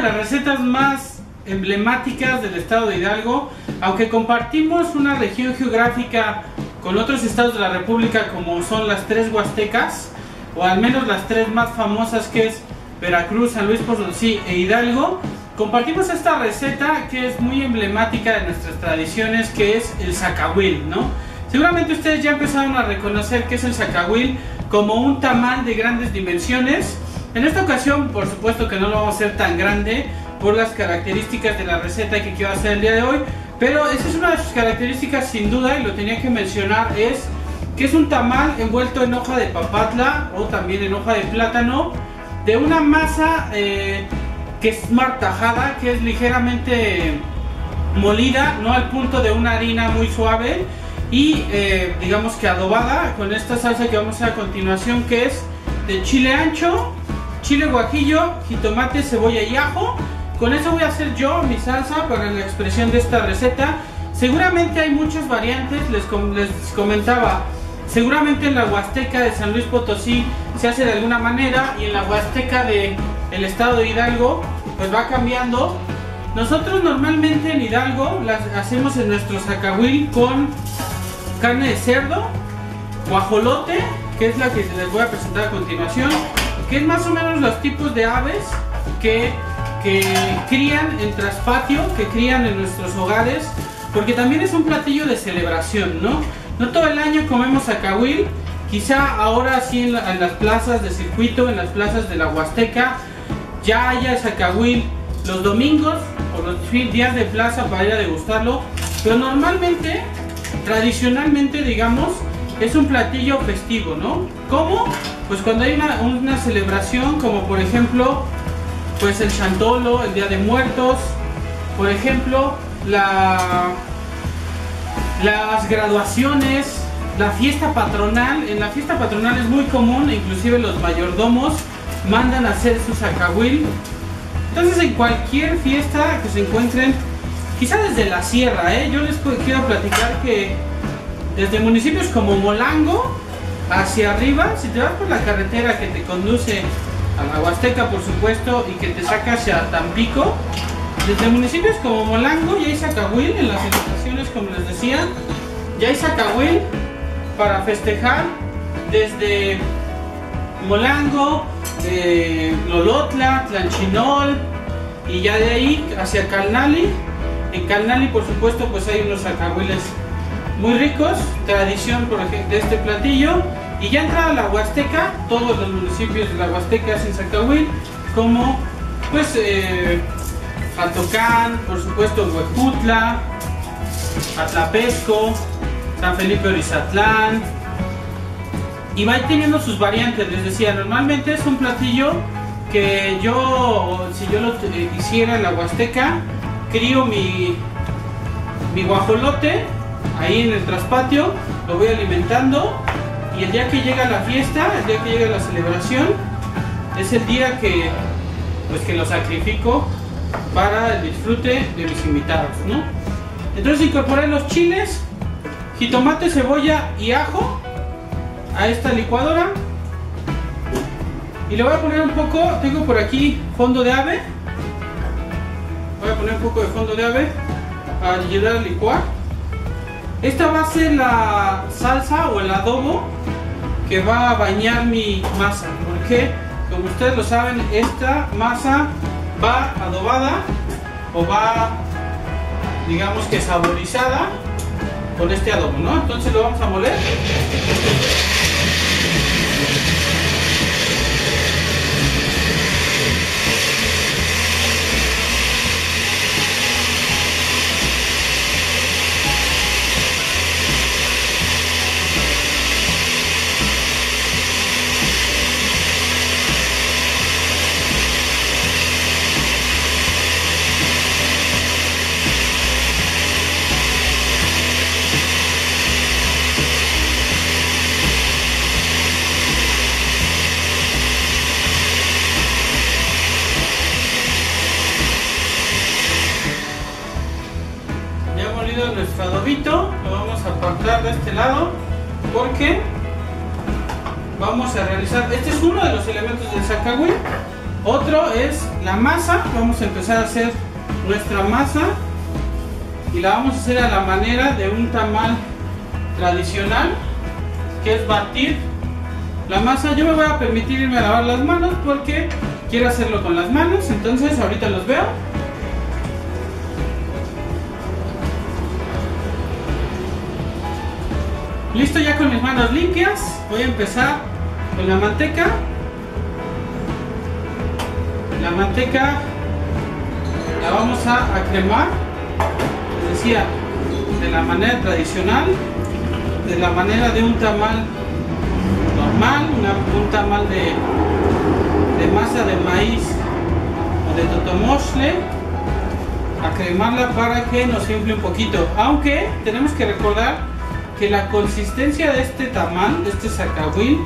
de las recetas más emblemáticas del estado de Hidalgo, aunque compartimos una región geográfica con otros estados de la República como son las tres Huastecas, o al menos las tres más famosas que es Veracruz, San Luis Potosí e Hidalgo, compartimos esta receta que es muy emblemática de nuestras tradiciones, que es el zacahuil, ¿no? Seguramente ustedes ya empezaron a reconocer que es el zacahuil como un tamal de grandes dimensiones. En esta ocasión, por supuesto que no lo vamos a hacer tan grande por las características de la receta que quiero hacer el día de hoy, pero esa es una de sus características sin duda y lo tenía que mencionar es que es un tamal envuelto en hoja de papatla o también en hoja de plátano de una masa eh, que es martajada, que es ligeramente molida, no al punto de una harina muy suave y eh, digamos que adobada con esta salsa que vamos a hacer a continuación que es de chile ancho, chile guajillo, jitomate, cebolla y ajo con eso voy a hacer yo mi salsa para la expresión de esta receta. Seguramente hay muchas variantes, les, comentaba. Seguramente en la Huasteca de San Luis Potosí se hace de alguna manera y en la Huasteca del el estado de Hidalgo pues va cambiando. Nosotros normalmente en Hidalgo las hacemos en nuestro zacahuil con carne de cerdo, guajolote, que es la que les voy a presentar a continuación, que es más o menos los tipos de aves que que crían en traspatio, que crían en nuestros hogares, porque también es un platillo de celebración, ¿no? No todo el año comemos acahuil, quizá ahora sí en, las plazas de circuito, en las plazas de la Huasteca, ya haya zacahuil los domingos o los días de plaza para ir a degustarlo, pero normalmente, tradicionalmente, digamos, es un platillo festivo, ¿no? ¿Cómo? Pues cuando hay una, celebración, como por ejemplo pues el Chantolo, el Día de Muertos, por ejemplo, la, las graduaciones, la fiesta patronal. En la fiesta patronal es muy común, inclusive los mayordomos mandan a hacer su sacahuil. Entonces en cualquier fiesta que se encuentren, quizá desde la sierra, ¿eh? yo les quiero platicar que desde municipios como Molango hacia arriba, si te vas la carretera que te conduce a la Huasteca por supuesto y que te saca hacia Tampico. Desde municipios como Molango ya hay Zacahuil en las celebraciones como les decía, ya hay Zacahuil para festejar desde Molango, eh, Lolotla, Tlanchinol y ya de ahí hacia Calnali. En Calnali por supuesto pues hay unos zacahuiles muy ricos, tradición por ejemplo de este platillo y ya entrada la Huasteca, todos los municipios de la Huasteca hacen Zacahuil, como pues eh, Atocán, por supuesto Huejutla, Atlapesco, San Felipe Orizatlán, y va teniendo sus variantes, les decía, normalmente es un platillo que yo, si yo lo eh, hiciera en la Huasteca, crío mi, mi guajolote ahí en el traspatio, lo voy alimentando y el día que llega la fiesta, el día que llega la celebración, es el día que, pues, que lo sacrifico para el disfrute de mis invitados, ¿no? Entonces incorporé los chiles, jitomate, cebolla y ajo a esta licuadora. Y le voy a poner un poco, tengo por aquí fondo de ave. Voy a poner un poco de fondo de ave para ayudar a licuar. Esta va a ser la salsa o el adobo que va a bañar mi masa. Porque, como ustedes lo saben, esta masa va adobada o va, digamos que saborizada con este adobo, ¿no? Entonces lo vamos a moler. A hacer nuestra masa y la vamos a hacer a la manera de un tamal tradicional que es batir la masa. Yo me voy a permitir irme a lavar las manos porque quiero hacerlo con las manos. Entonces ahorita los veo. Listo ya con mis manos limpias. Voy a empezar con la manteca. La manteca la vamos a, cremar, les decía, de la manera tradicional, de la manera de un tamal normal, un tamal de, de masa de maíz o de totomosle, a cremarla para que nos infle un poquito. Aunque tenemos que recordar que la consistencia de este tamal, de este zacahuil,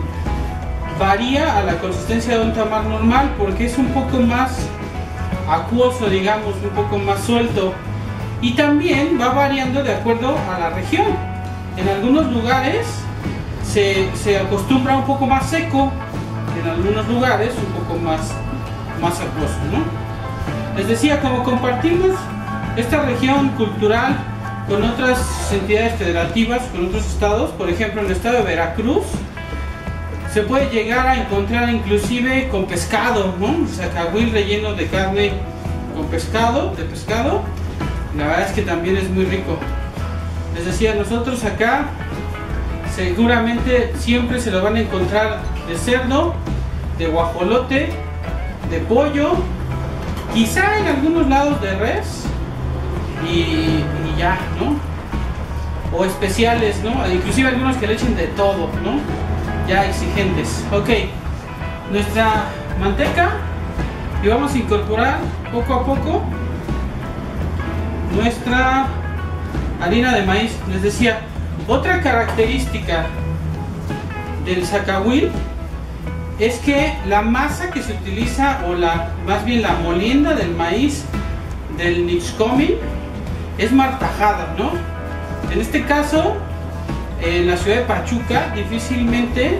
varía a la consistencia de un tamal normal porque es un poco más acuoso, digamos, un poco más suelto. Y también va variando de acuerdo a la región. En algunos lugares se, se acostumbra un poco más seco, en algunos lugares un poco más, más acuoso, ¿no? Les decía, como compartimos esta región cultural con otras entidades federativas, con otros estados, por ejemplo el estado de Veracruz, se puede llegar a encontrar inclusive con pescado, ¿no? Zacahuil relleno de carne con pescado, de pescado. La verdad es que también es muy rico. Les decía, nosotros acá seguramente siempre se lo van a encontrar de cerdo, de guajolote, de pollo, quizá en algunos lados de res y, y ya, ¿no? O especiales, ¿no? Inclusive algunos que le echen de todo, ¿no? Ya exigentes. Ok, nuestra manteca y vamos a incorporar poco a poco nuestra harina de maíz. Les decía, otra característica del zacahuil es que la masa que se utiliza, o la más bien la molienda del maíz del Nixcomin, es martajada, ¿no? En este caso, en la ciudad de Pachuca difícilmente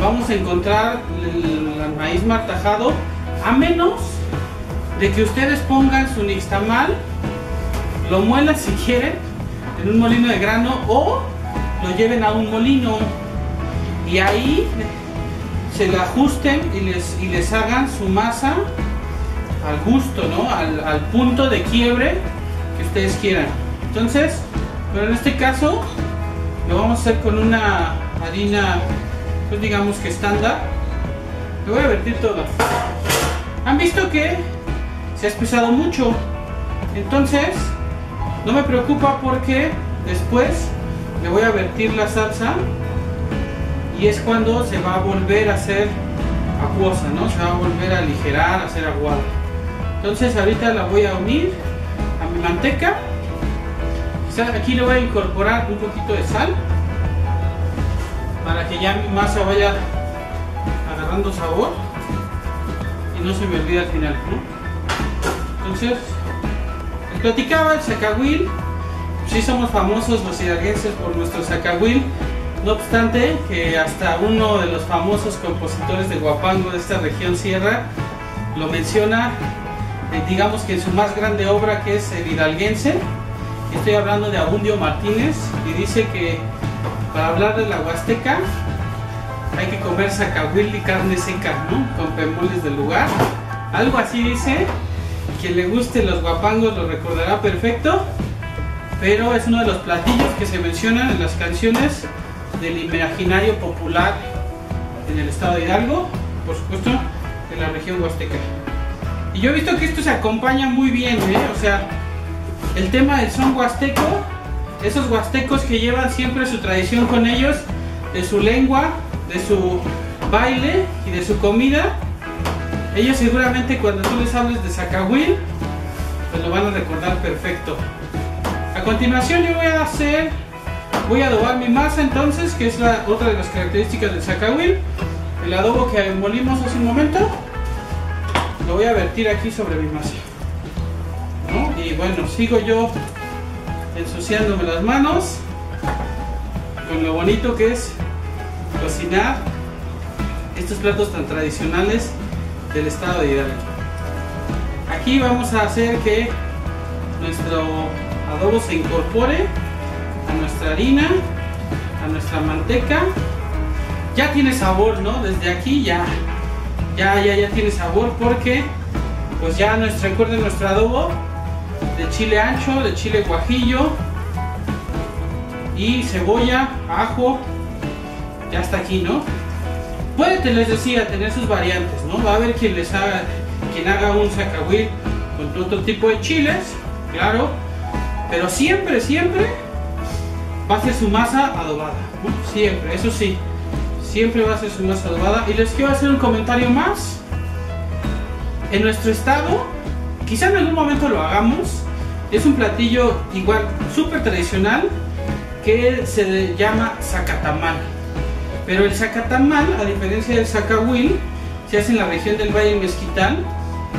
vamos a encontrar el, maíz martajado a menos de que ustedes pongan su nixtamal, lo muelan si quieren en un molino de grano o lo lleven a un molino y ahí se le ajusten y les, hagan su masa al gusto, ¿no? Al, al punto de quiebre que ustedes quieran. Entonces, pero en este caso lo vamos a hacer con una harina, pues digamos que estándar. Le voy a vertir todo. Han visto que se ha espesado mucho. Entonces, no me preocupa porque después le voy a vertir la salsa y es cuando se va a volver a hacer acuosa, ¿no? Se va a volver a aligerar, a hacer aguada. Entonces ahorita la voy a unir a mi manteca Aquí le voy a incorporar un poquito de sal para que ya mi masa vaya agarrando sabor y no se me olvide al final. Entonces, les platicaba el zacahuil. Sí somos famosos los hidalguenses por nuestro zacahuil. No obstante que hasta uno de los famosos compositores de Guapango de esta región sierra lo menciona, eh, digamos que en su más grande obra que es el hidalguense Estoy hablando de Abundio Martínez y dice que para hablar de la Huasteca hay que comer sacahuil y carne seca, ¿no? Con pemoles del lugar. Algo así dice. Quien le guste los guapangos lo recordará perfecto. Pero es uno de los platillos que se mencionan en las canciones del imaginario popular en el estado de Hidalgo, por supuesto, en la región huasteca. Y yo he visto que esto se acompaña muy bien, ¿eh? O sea, el tema del son huasteco, esos huastecos que llevan siempre su tradición con ellos, de su lengua, de su baile y de su comida, ellos seguramente cuando tú les hables de Zacahuil, pues lo van a recordar perfecto. A continuación yo voy a hacer, voy a adobar mi masa entonces, que es la otra de las características del Zacahuil. El adobo que molimos hace un momento, lo voy a vertir aquí sobre mi masa y bueno, sigo yo ensuciándome las manos con lo bonito que es cocinar estos platos tan tradicionales del estado de Hidalgo. Aquí vamos a hacer que nuestro adobo se incorpore a nuestra harina, a nuestra manteca. Ya tiene sabor, ¿no? Desde aquí ya, ya, ya, ya tiene sabor porque pues ya nuestro, recuerden nuestro adobo de chile ancho, de chile guajillo y cebolla, ajo, ya está aquí, ¿no? Puede, les decía, tener sus variantes, ¿no? Va a haber quien les haga, haga un zacahuil con otro tipo de chiles, claro, pero siempre, siempre va a ser su masa adobada, Siempre, eso sí, siempre va a ser su masa adobada. Y les quiero hacer un comentario más. En nuestro estado, quizá en algún momento lo hagamos, es un platillo igual súper tradicional que se llama zacatamal. Pero el zacatamal, a diferencia del zacahuil, se hace en la región del Valle Mezquital,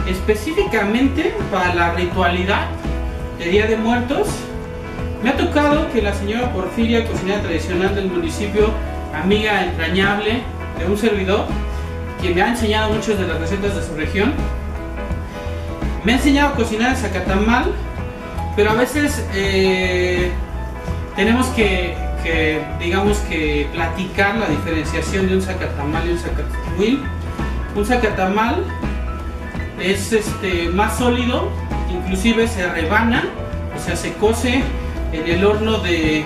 específicamente para la ritualidad de Día de Muertos. Me ha tocado que la señora Porfiria, cocinera tradicional del municipio, amiga entrañable de un servidor, quien me ha enseñado muchas de las recetas de su región, me ha enseñado a cocinar el zacatamal, pero a veces eh, tenemos que, digamos que platicar la diferenciación de un zacatamal y un zacatahuil. Un zacatamal es este, más sólido, inclusive se rebana, o sea, se cose en el horno de,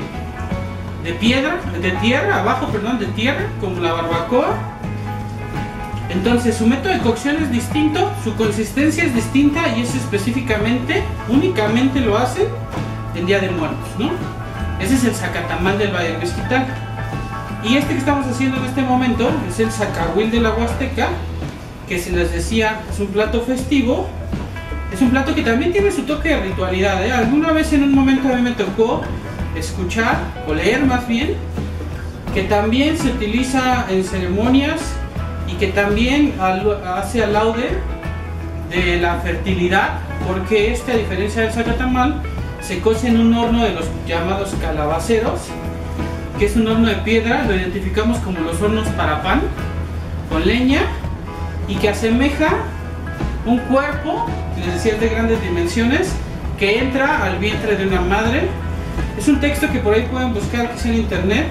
de piedra, de tierra, abajo, perdón, de tierra, como la barbacoa. Entonces su método de cocción es distinto, su consistencia es distinta y es específicamente, únicamente lo hacen en Día de Muertos, ¿no? Ese es el zacatamal del Valle Mezquital. Y este que estamos haciendo en este momento es el zacahuil de la Huasteca, que se les decía es un plato festivo. Es un plato que también tiene su toque de ritualidad. ¿eh? Alguna vez en un momento a mí me tocó escuchar, o leer más bien, que también se utiliza en ceremonias y que también hace alaude de la fertilidad, porque este, a diferencia del zacatamal, se cose en un horno de los llamados calabaceros, que es un horno de piedra, lo identificamos como los hornos para pan, con leña, y que asemeja un cuerpo, les decía, de grandes dimensiones, que entra al vientre de una madre. Es un texto que por ahí pueden buscar, que es en internet,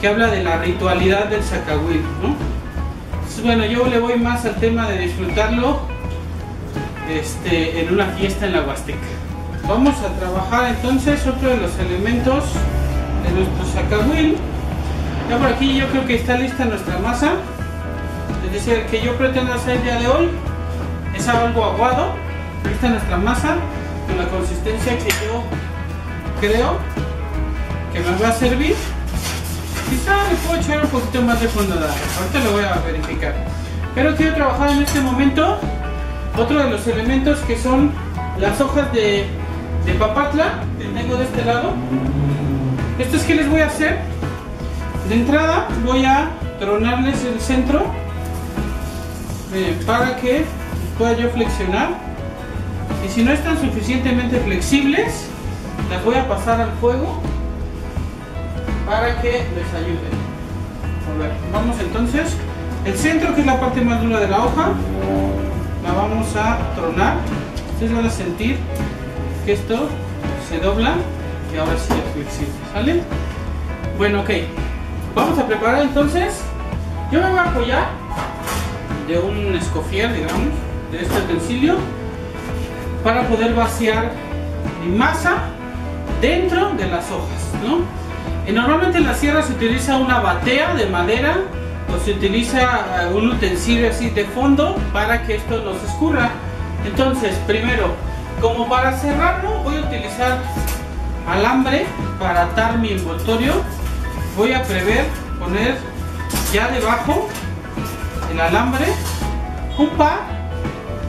que habla de la ritualidad del zacahuil, ¿no? Bueno, yo le voy más al tema de disfrutarlo este, en una fiesta en la Huasteca. Vamos a trabajar entonces otro de los elementos de nuestro zacahuil. Ya por aquí yo creo que está lista nuestra masa. Es decir, que yo pretendo hacer el día de hoy es algo aguado. Esta nuestra masa con la consistencia que yo creo que me va a servir. Quizá le puedo echar un poquito más de fondada. Ahorita lo voy a verificar. Pero quiero trabajar en este momento otro de los elementos que son las hojas de de papatla que tengo de este lado. Esto es que les voy a hacer. De entrada voy a tronarles el centro para que pueda yo flexionar. Y si no están suficientemente flexibles, las voy a pasar al fuego para que les ayude. Vamos entonces. El centro, que es la parte más dura de la hoja, la vamos a tronar. Ustedes van a sentir que esto se dobla y ahora sí es flexible, ¿sale? Bueno, ok. Vamos a preparar entonces. Yo me voy a apoyar de un escofier, digamos, de este utensilio, para poder vaciar mi masa dentro de las hojas, ¿no? Y normalmente en la sierra se utiliza una batea de madera o se utiliza eh, un utensilio así de fondo para que esto no se escurra. Entonces, primero, como para cerrarlo voy a utilizar alambre para atar mi envoltorio. Voy a prever poner ya debajo el alambre un par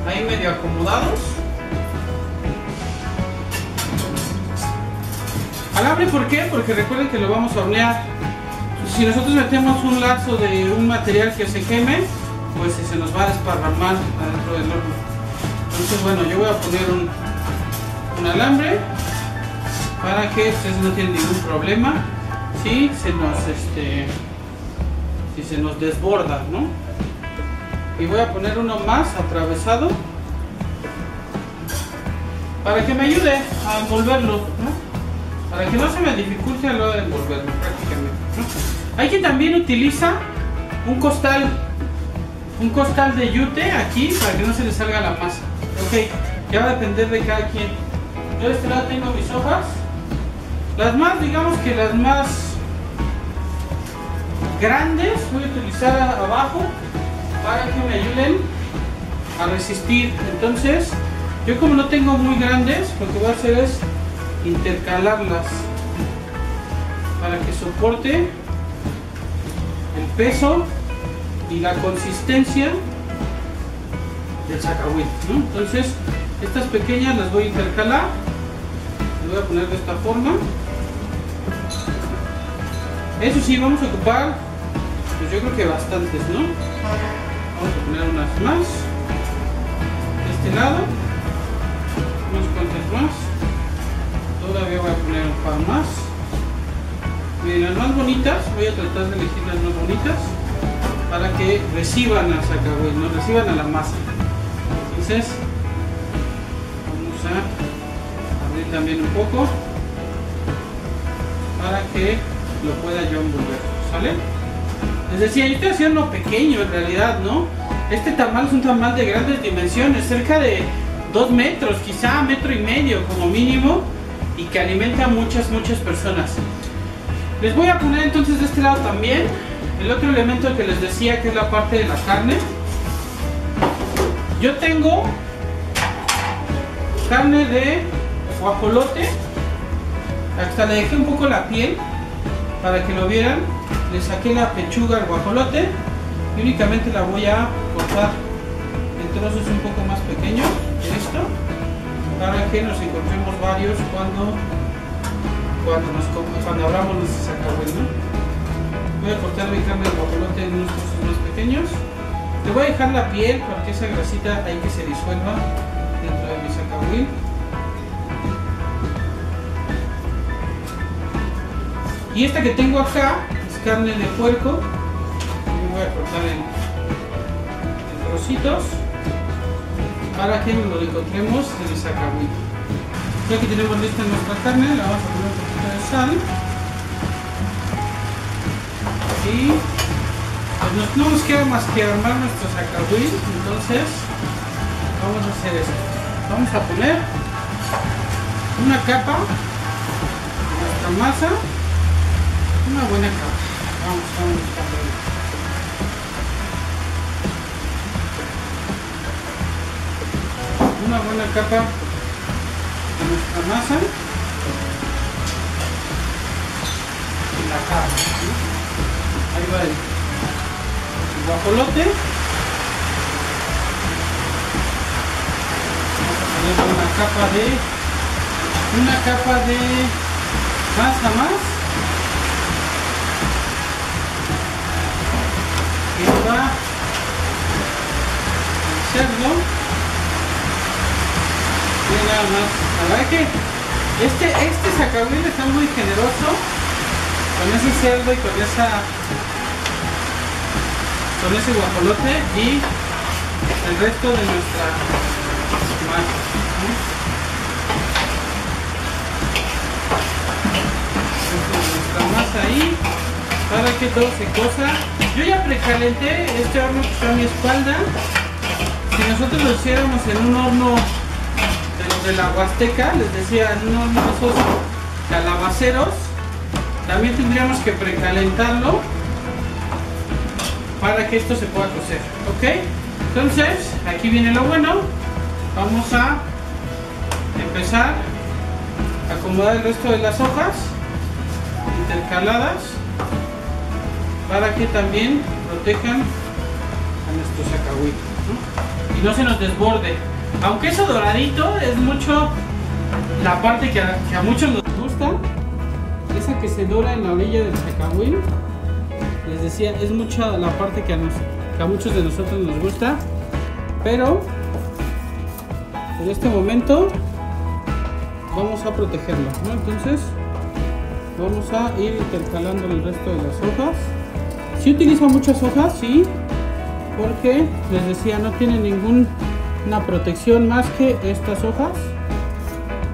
ahí medio acomodados. Alambre, ¿por qué? Porque recuerden que lo vamos a hornear. Si nosotros metemos un lazo de un material que se queme, pues se nos va a desparramar adentro del horno. Entonces, bueno, yo voy a poner un, alambre para que no tienen ningún problema si se nos este si se nos desborda ¿no? y voy a poner uno más atravesado para que me ayude a envolverlo, ¿no? Para que no se me dificulte lo de envolverlo prácticamente. Hay quien también utiliza un costal, un costal de yute aquí para que no se le salga la masa. Ok, ya va a depender de cada quien. Yo de este lado tengo mis hojas, las más, digamos que las más grandes voy a utilizar abajo para que me ayuden a resistir. Entonces, yo como no tengo muy grandes, lo que voy a hacer es intercalarlas para que soporte el peso y la consistencia del sacahuil. ¿no? Entonces, estas pequeñas las voy a intercalar. Las voy a poner de esta forma. Eso sí, vamos a ocupar, pues yo creo que bastantes, ¿no? Vamos a poner unas más. De este lado. Unas cuantas más. Todavía voy a poner un par más. Miren, las más bonitas, voy a tratar de elegir las más bonitas para que reciban a sacahuil, no reciban a la masa. Entonces, vamos a abrir también un poco para que lo pueda yo envolver, ¿sale? Les decía, yo estoy haciendo pequeño en realidad, ¿no? Este tamal es un tamal de grandes dimensiones, cerca de 2 metros, quizá metro y medio como mínimo, y que alimenta a muchas, muchas personas. Les voy a poner entonces de este lado también el otro elemento que les decía que es la parte de la carne. Yo tengo carne de guajolote, hasta le dejé un poco la piel para que lo vieran. Le saqué la pechuga al guajolote y únicamente la voy a cortar en trozos un poco más pequeños que esto para que nos encontremos varios cuando cuando, nos, cuando abramos nuestro sacahuel, ¿no? Voy a cortar mi carne de guajolote en unos más pequeños. Le voy a dejar la piel porque esa grasita hay que se disuelva dentro de mi sacahuil. Y esta que tengo acá es carne de puerco. Voy a cortar en trocitos para que lo encontremos en el sacahuil. Ya que tenemos lista nuestra carne, la vamos a poner un poquito de sal. Y pues no nos queda más que armar nuestro sacahuil, entonces vamos a hacer esto. Vamos a poner una capa de nuestra masa, una buena capa. Vamos, vamos, vamos. Una buena capa de nuestra masa y la carne. ¿no? Ahí va el, el guajolote. Vamos a poner una capa de una capa de masa más que va el cerdo nada que este, este sacahuil está muy generoso con ese cerdo y con esa con ese guajolote y el resto de nuestra masa. nuestra masa ahí para que todo se cosa. Yo ya precalenté este horno que está a mi espalda. Si nosotros lo hiciéramos en un horno de la Huasteca, les decía, horno de esos calabaceros, también tendríamos que precalentarlo para que esto se pueda cocer. ¿Ok? Entonces, aquí viene lo bueno. Vamos a empezar a acomodar el resto de las hojas intercaladas para que también protejan a nuestro sacahuil ¿no? y no se nos desborde aunque eso doradito es mucho la parte que a, muchos nos gusta esa que se dora en la orilla del sacahuil les decía es mucha la parte que a, muchos de nosotros nos gusta pero en este momento vamos a protegerlo ¿no? entonces vamos a ir intercalando el resto de las hojas si utilizo muchas hojas sí porque les decía no tiene ninguna protección más que estas hojas.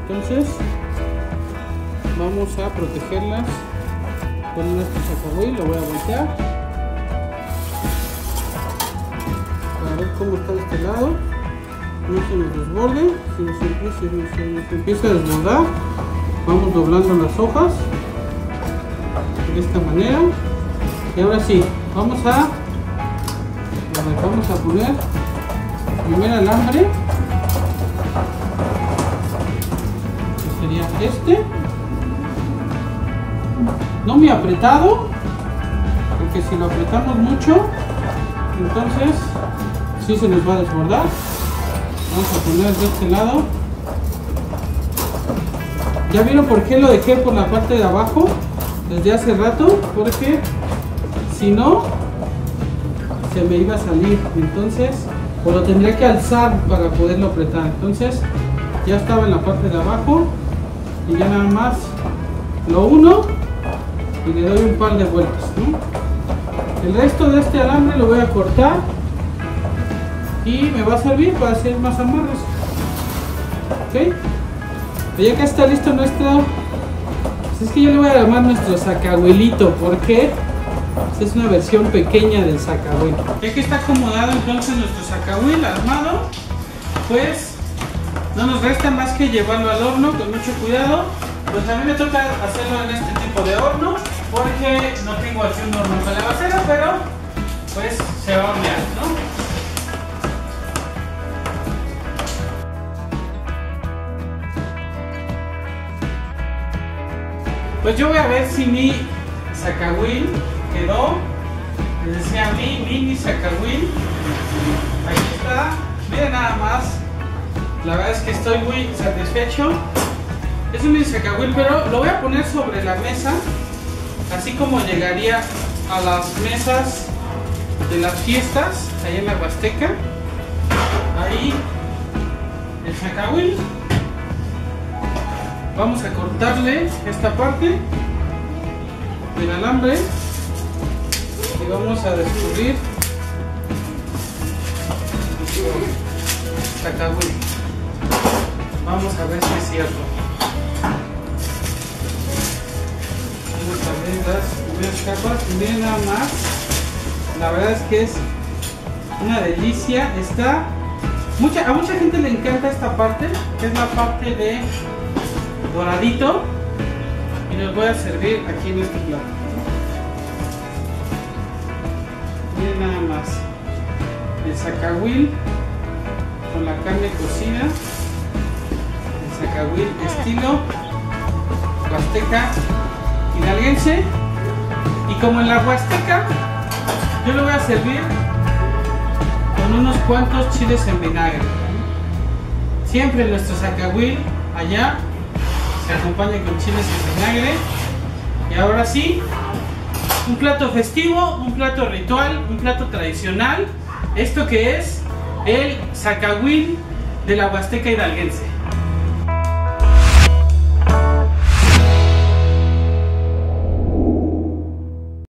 Entonces vamos a protegerlas con nuestro sacahuil lo voy a voltear. Para ver cómo está este lado. No se nos desborde si nos empieza, se nos empieza a desbordar vamos doblando las hojas de esta manera. Y ahora sí vamos a vamos a poner primer alambre. Que sería este. No muy apretado porque si lo apretamos mucho entonces sí se nos va a desbordar. Vamos a poner de este lado. Ya vieron por qué lo dejé por la parte de abajo desde hace rato porque si no se me iba a salir. Entonces o lo tendría que alzar para poderlo apretar. Entonces ya estaba en la parte de abajo y ya nada más lo uno y le doy un par de vueltas el resto de este alambre lo voy a cortar y me va a servir para hacer más amarres ok ya que está listo nuestro pues es que yo le voy a llamar nuestro sacahuelito es una versión pequeña del sacahuil. Ya que está acomodado entonces nuestro sacahuil armado, pues no nos resta más que llevarlo al horno con mucho cuidado. Pues a mí me toca hacerlo en este tipo de horno porque no tengo aquí un horno calabacero, pero pues se va a hornear, ¿no? Pues yo voy a ver si mi sacahuil quedó. Les decía mi mini sacahuil. Aquí está. Miren nada más. La verdad es que estoy muy satisfecho. Es un mini sacahuil, pero lo voy a poner sobre la mesa. Así como llegaría a las mesas de las fiestas, ahí en la Huasteca. Ahí el sacahuil. Vamos a cortarle esta parte del alambre y vamos a descubrir sacahuil. Vamos a ver si es cierto. Vamos ver las primeras capas. Miren nada más. La verdad es que es una delicia. Está mucha, a mucha gente le encanta esta parte, que es la parte de doradito y los voy a servir aquí en este plato. Nada más el sacahuil con la carne cocida, el sacahuil estilo huasteca hidalguense y como en la huasteca yo lo voy a servir con unos cuantos chiles en vinagre. Siempre nuestro sacahuil allá se acompaña con chiles en vinagre. Y ahora sí, un plato festivo, un plato ritual, un plato tradicional. Esto que es el sacahuil de la Huasteca hidalguense.